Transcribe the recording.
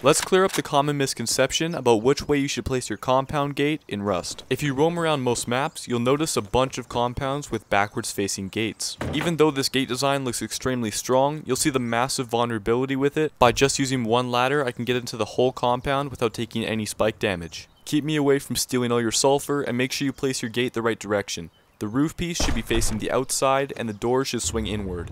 Let's clear up the common misconception about which way you should place your compound gate in Rust. If you roam around most maps, you'll notice a bunch of compounds with backwards facing gates. Even though this gate design looks extremely strong, you'll see the massive vulnerability with it. By just using one ladder, I can get into the whole compound without taking any spike damage. Keep me away from stealing all your sulfur and make sure you place your gate the right direction. The roof piece should be facing the outside and the door should swing inward.